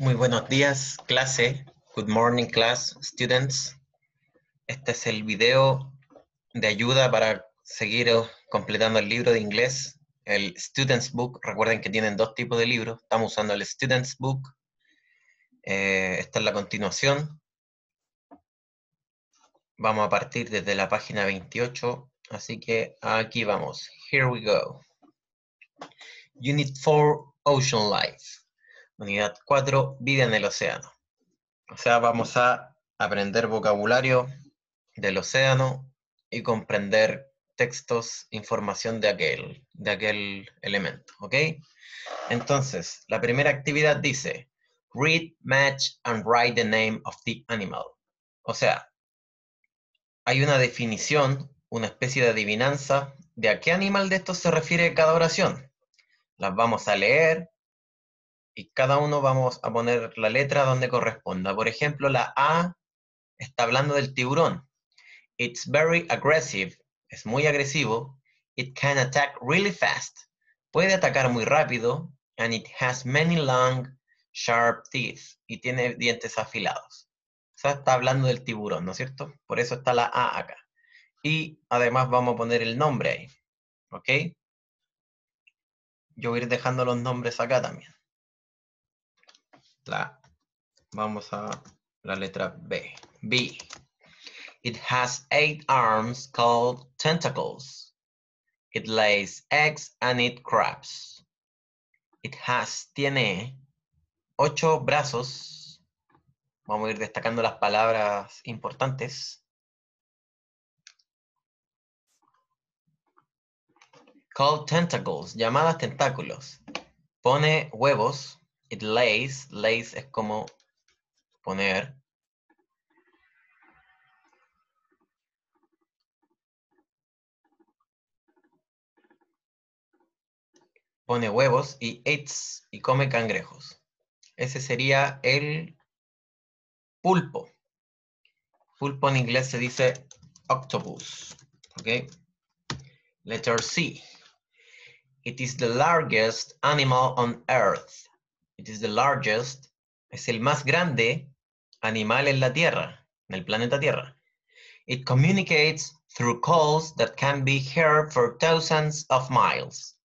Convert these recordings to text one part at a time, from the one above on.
Muy buenos días, clase. Good morning, class, students. Este es el video de ayuda para seguir eh, completando el libro de inglés, el Students Book. Recuerden que tienen dos tipos de libros. Estamos usando el Students Book. Eh, esta es la continuación. Vamos a partir desde la página 28. Así que aquí vamos. Here we go. Unit 4, Ocean Life. Unidad 4, vida en el océano. O sea, vamos a aprender vocabulario del océano y comprender textos, información de aquel, de aquel elemento, ¿ok? Entonces, la primera actividad dice, read, match, and write the name of the animal. O sea, hay una definición, una especie de adivinanza de a qué animal de estos se refiere cada oración. Las vamos a leer, y cada uno vamos a poner la letra donde corresponda. Por ejemplo, la A está hablando del tiburón. It's very aggressive. Es muy agresivo. It can attack really fast. Puede atacar muy rápido. And it has many long, sharp teeth. Y tiene dientes afilados. O sea, está hablando del tiburón, ¿no es cierto? Por eso está la A acá. Y además vamos a poner el nombre ahí. ¿Ok? Yo voy a ir dejando los nombres acá también la, vamos a la letra B. B. It has eight arms called tentacles. It lays eggs and it crabs. It has, tiene ocho brazos. Vamos a ir destacando las palabras importantes. Called tentacles, llamadas tentáculos. Pone huevos. It lays, lays es como poner. Pone huevos y eats y come cangrejos. Ese sería el pulpo. Pulpo en inglés se dice octopus. ¿Ok? Letter C. It is the largest animal on earth. It is the largest, es el más grande animal en la Tierra, en el planeta Tierra. It communicates through calls that can be heard for thousands of miles.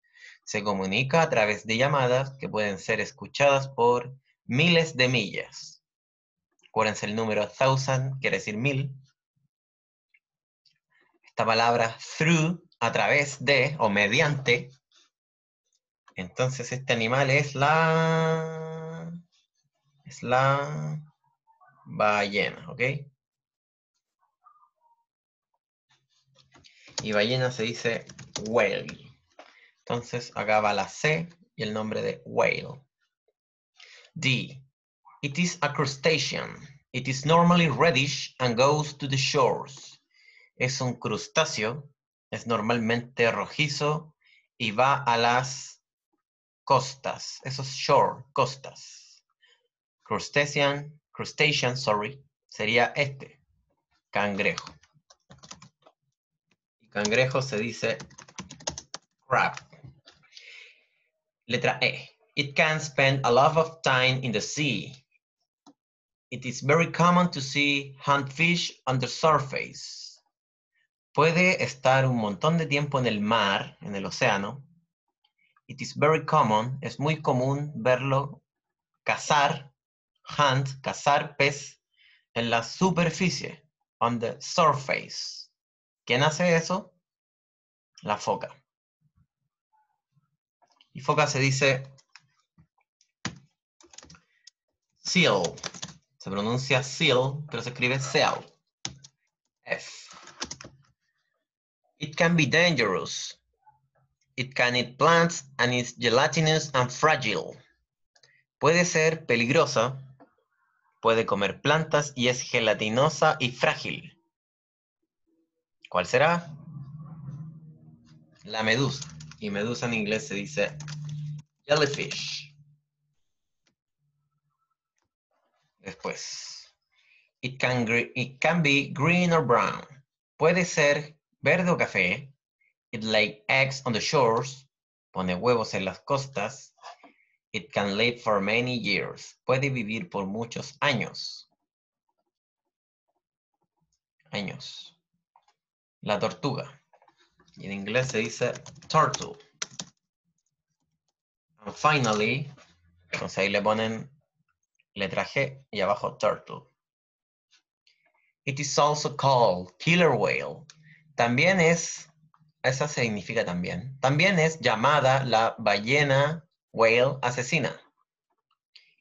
Se comunica a través de llamadas que pueden ser escuchadas por miles de millas. Acuérdense el número thousand, quiere decir mil. Esta palabra through, a través de o mediante, entonces este animal es la... Es la ballena, ¿ok? Y ballena se dice whale. Entonces acá va la C y el nombre de whale. D. It is a crustacean. It is normally reddish and goes to the shores. Es un crustáceo. Es normalmente rojizo y va a las costas, esos shore, costas. Crustacean, crustacean, sorry, sería este, cangrejo. Cangrejo se dice crab. Letra E. It can spend a lot of time in the sea. It is very common to see hunt fish on the surface. Puede estar un montón de tiempo en el mar, en el océano, It is very common, es muy común verlo cazar, hunt, cazar pez en la superficie, on the surface. ¿Quién hace eso? La foca. Y foca se dice seal. Se pronuncia seal, pero se escribe seal. F. It can be dangerous. It can eat plants and is gelatinous and fragile. Puede ser peligrosa, puede comer plantas y es gelatinosa y frágil. ¿Cuál será? La medusa. Y medusa en inglés se dice jellyfish. Después. It can, it can be green or brown. Puede ser verde o café. It lays eggs on the shores. Pone huevos en las costas. It can live for many years. Puede vivir por muchos años. Años. La tortuga. En inglés se dice turtle. And finally, entonces ahí le ponen letra G y abajo turtle. It is also called killer whale. También es, esa significa también, también es llamada la ballena whale asesina.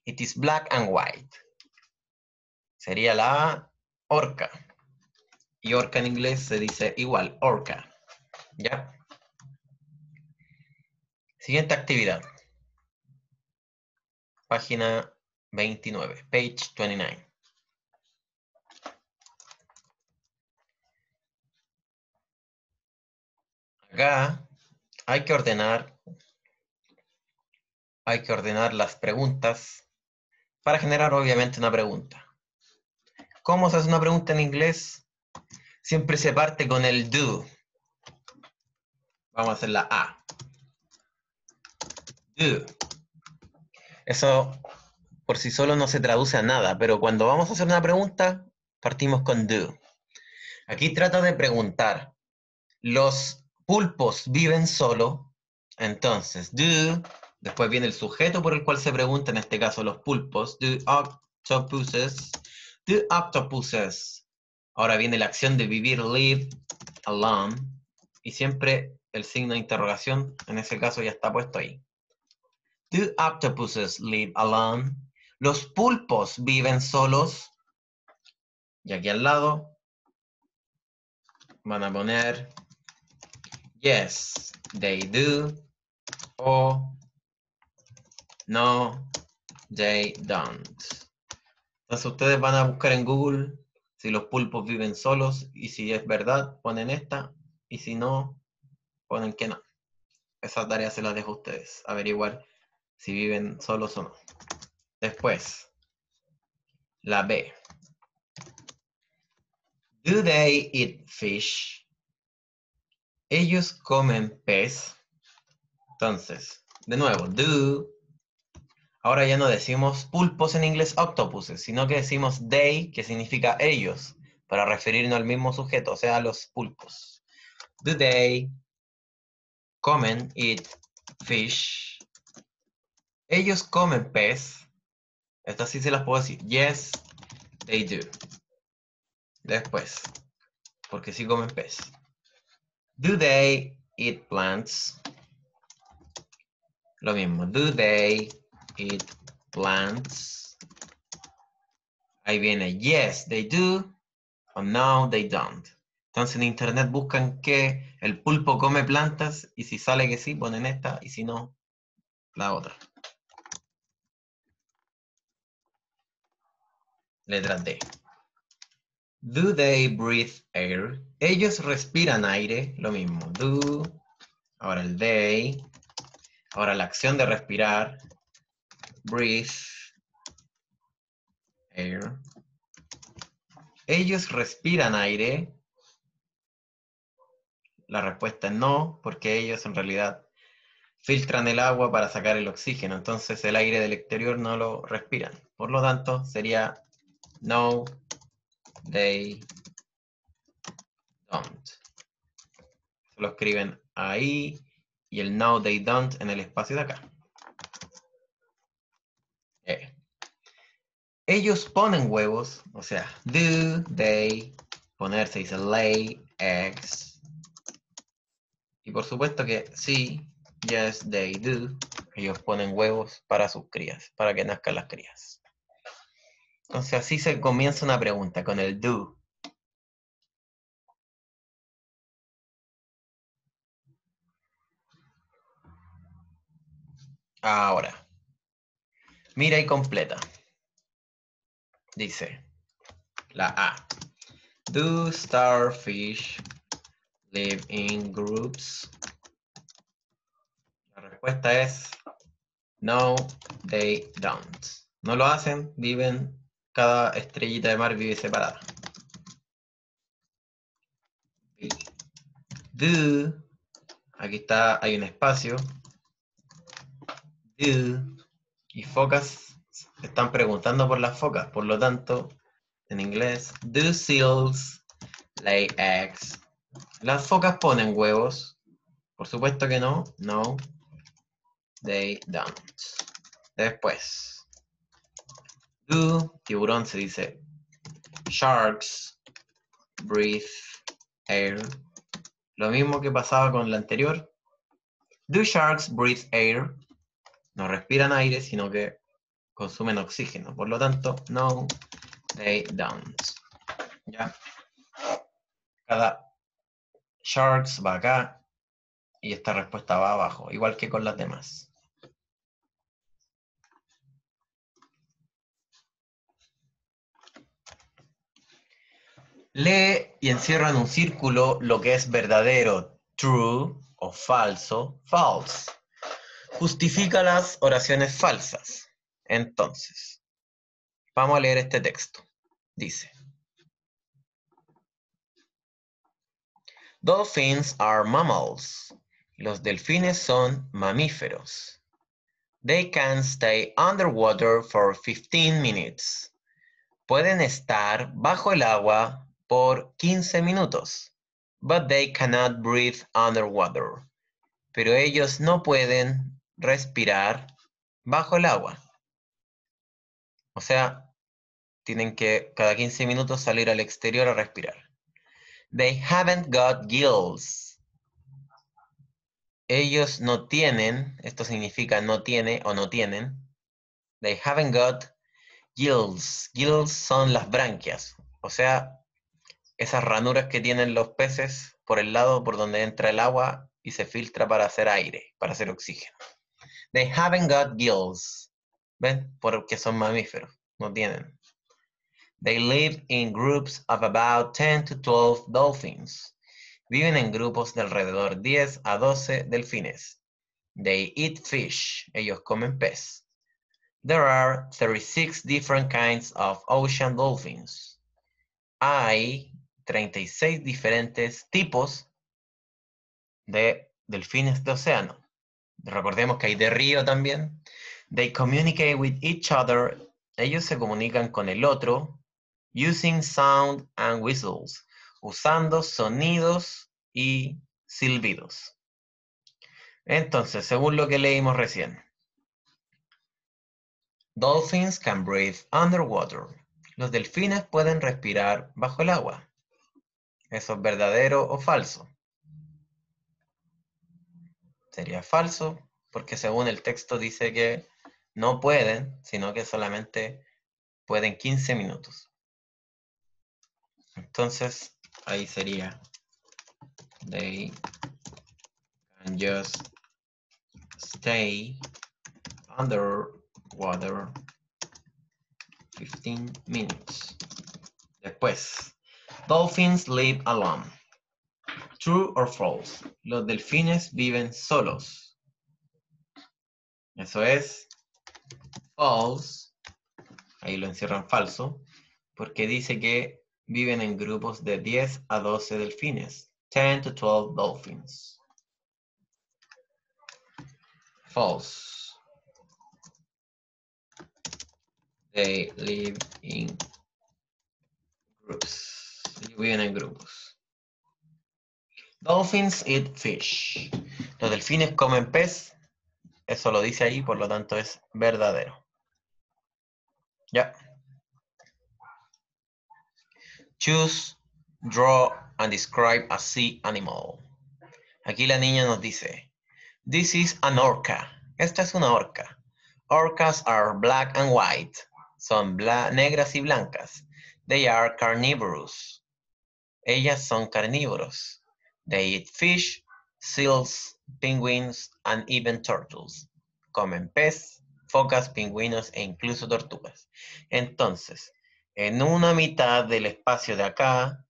It is black and white. Sería la orca. Y orca en inglés se dice igual, orca. ¿Ya? Siguiente actividad. Página 29, page 29. Acá hay que ordenar, hay que ordenar las preguntas para generar obviamente una pregunta. ¿Cómo se hace una pregunta en inglés? Siempre se parte con el do. Vamos a hacer la A. Do. Eso por sí solo no se traduce a nada, pero cuando vamos a hacer una pregunta, partimos con do. Aquí trata de preguntar, ¿los pulpos viven solo? Entonces, do, después viene el sujeto por el cual se pregunta, en este caso los pulpos, do octopuses, do octopuses. Ahora viene la acción de vivir, live, alone, y siempre el signo de interrogación, en ese caso ya está puesto ahí. Do octopuses live alone? Los pulpos viven solos. Y aquí al lado van a poner yes, they do o no, they don't. Entonces ustedes van a buscar en Google si los pulpos viven solos y si es verdad, ponen esta y si no, ponen que no. Esa tarea se las dejo a ustedes, averiguar si viven solos o no. Después, la B. Do they eat fish? Ellos comen pez. Entonces, de nuevo, do. Ahora ya no decimos pulpos en inglés octopuses, sino que decimos they, que significa ellos, para referirnos al mismo sujeto, o sea, a los pulpos. Do they comen, eat fish? Ellos comen pez. Estas sí se las puedo decir. Yes, they do. Después, porque sí comen pez. Do they eat plants? Lo mismo. Do they eat plants? Ahí viene yes, they do. O no, they don't. Entonces en internet buscan que el pulpo come plantas y si sale que sí, ponen esta y si no, la otra. Letra D. Do they breathe air? Ellos respiran aire, lo mismo. Do, ahora el they, ahora la acción de respirar. Breathe air. Ellos respiran aire. La respuesta es no, porque ellos en realidad filtran el agua para sacar el oxígeno, entonces el aire del exterior no lo respiran. Por lo tanto, sería no, they don't. Se lo escriben ahí y el no, they don't en el espacio de acá. Eh. Ellos ponen huevos, o sea, do, they, poner se dice lay eggs. Y por supuesto que sí, yes, they do. Ellos ponen huevos para sus crías, para que nazcan las crías. Entonces así se comienza una pregunta con el do. Ahora, mira y completa. Dice la A. Do starfish live in groups? La respuesta es no, they don't. No lo hacen, viven cada estrellita de mar vive separada. Aquí está, hay un espacio. Do, Y focas, están preguntando por las focas, por lo tanto, en inglés, do seals lay eggs? Las focas ponen huevos. Por supuesto que no, no, they don't. Después, tiburón se dice, sharks breathe air. Lo mismo que pasaba con la anterior. Do sharks breathe air? No respiran aire, sino que consumen oxígeno. Por lo tanto, no, they don't. ¿Ya? Cada sharks va acá y esta respuesta va abajo, igual que con las demás. Lee y encierra en un círculo lo que es verdadero, true, o falso, false. Justifica las oraciones falsas. Entonces, vamos a leer este texto. Dice, Dolphins are mammals. Los delfines son mamíferos. They can stay underwater for 15 minutes. Pueden estar bajo el agua por 15 minutos. But they cannot breathe underwater. Pero ellos no pueden respirar bajo el agua. O sea, tienen que cada 15 minutos salir al exterior a respirar. They haven't got gills. Ellos no tienen, esto significa no tiene o no tienen. They haven't got gills. Gills son las branquias, o sea, esas ranuras que tienen los peces por el lado por donde entra el agua y se filtra para hacer aire, para hacer oxígeno. They haven't got gills. ¿Ven? Porque son mamíferos, no tienen. They live in groups of about 10 to 12 dolphins. Viven en grupos de alrededor 10 a 12 delfines. They eat fish. Ellos comen pez. There are 36 different kinds of ocean dolphins. Hay 36 diferentes tipos de delfines de océano. Recordemos que hay de río también. They communicate with each other. Ellos se comunican con el otro using sound and whistles, usando sonidos y silbidos. Entonces, según lo que leímos recién, dolphins can breathe underwater. Los delfines pueden respirar bajo el agua. ¿Eso es verdadero o falso? Sería falso, porque según el texto dice que no pueden, sino que solamente pueden 15 minutos. Entonces, ahí sería they can just stay underwater 15 minutes. Después, dolphins live alone. True or false? Los delfines viven solos. Eso es false. Ahí lo encierran falso. Porque dice que viven en grupos de 10 a 12 delfines. 10 to 12 dolphins. False. They live in groups. Viven en grupos. Dolphins eat fish. Los delfines comen pez. Eso lo dice ahí, por lo tanto es verdadero. Ya. Choose, draw, and describe a sea animal. Aquí la niña nos dice, This is an orca. Esta es una orca. Orcas are black and white. Son negras y blancas. They are carnivorous. Ellas son carnívoros. They eat fish, seals, penguins, and even turtles. Comen pez, focas, pingüinos e incluso tortugas. Entonces, en una mitad del espacio de acá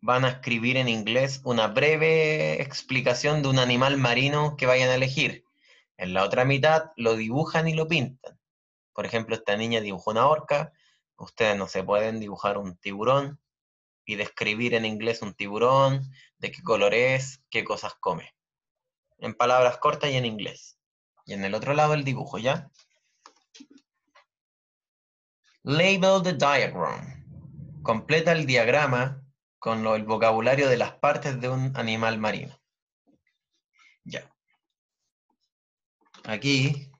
van a escribir en inglés una breve explicación de un animal marino que vayan a elegir. En la otra mitad lo dibujan y lo pintan. Por ejemplo, esta niña dibujó una orca. Ustedes no se pueden dibujar un tiburón y describir en inglés un tiburón, de qué color es, qué cosas come. En palabras cortas y en inglés. Y en el otro lado el dibujo, ¿ya? Label the diagram. Completa el diagrama con el vocabulario de las partes de un animal marino. Ya. Aquí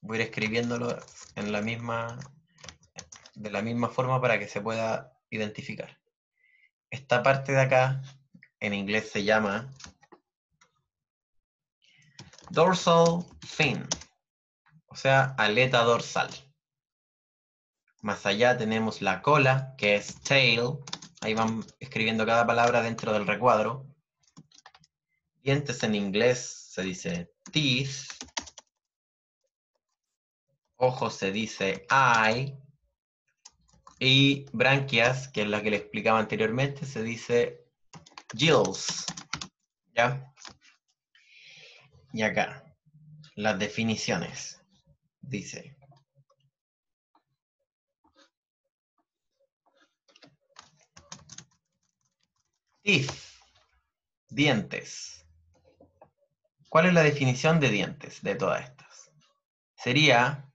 voy a ir escribiéndolo en la misma, de la misma forma para que se pueda identificar. Esta parte de acá, en inglés se llama dorsal fin, o sea, aleta dorsal. Más allá tenemos la cola, que es tail. Ahí van escribiendo cada palabra dentro del recuadro. Dientes en inglés se dice teeth. Ojos se dice eye. Y branquias, que es la que le explicaba anteriormente, se dice gills. ¿Ya? Y acá, las definiciones. Dice, Teeth, dientes. ¿Cuál es la definición de dientes de todas estas? Sería,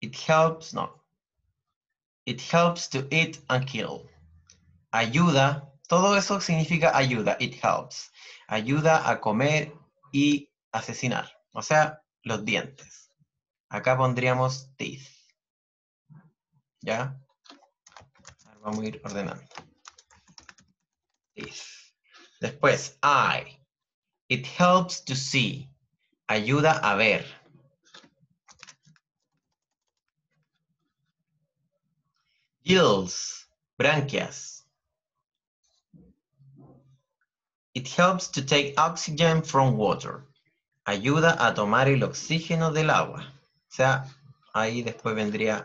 it helps, no, it helps to eat and kill. Ayuda, todo eso significa ayuda, it helps. Ayuda a comer y asesinar, o sea, los dientes. Acá pondríamos teeth. ¿Ya? Vamos a ir ordenando. Después, I. It helps to see. Ayuda a ver. Gills, branquias. It helps to take oxygen from water. Ayuda a tomar el oxígeno del agua. O sea, ahí después vendría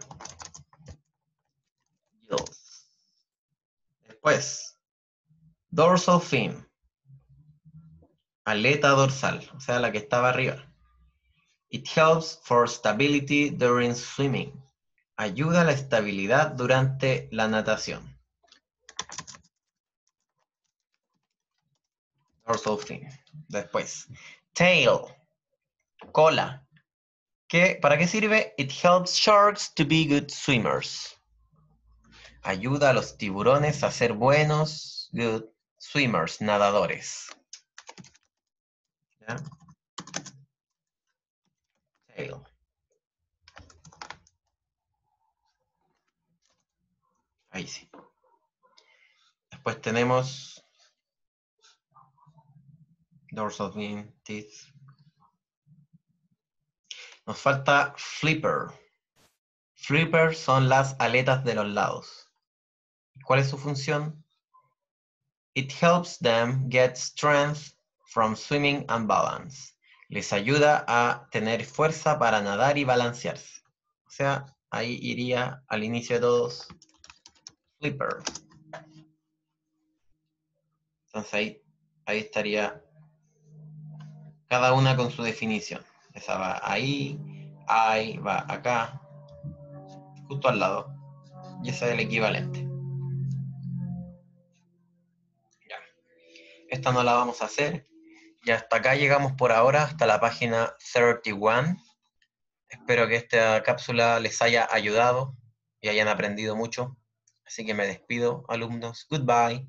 gills. Después, Dorsal fin. Aleta dorsal, o sea, la que estaba arriba. It helps for stability during swimming. Ayuda a la estabilidad durante la natación. Dorsal fin. Después, tail, cola. ¿Qué, ¿Para qué sirve? It helps sharks to be good swimmers. Ayuda a los tiburones a ser buenos, good Swimmers, nadadores. Tail. Ahí sí. Después tenemos dorsal fin, teeth. Nos falta flipper. Flipper son las aletas de los lados. ¿Cuál es su función? It helps them get strength from swimming and balance. Les ayuda a tener fuerza para nadar y balancearse. O sea, ahí iría al inicio de todos flipper. Entonces ahí, ahí estaría cada una con su definición. Esa va ahí, ahí, va acá, justo al lado. Y ese es el equivalente. Esta no la vamos a hacer. Y hasta acá llegamos por ahora, hasta la página 31. Espero que esta cápsula les haya ayudado y hayan aprendido mucho. Así que me despido, alumnos. Goodbye.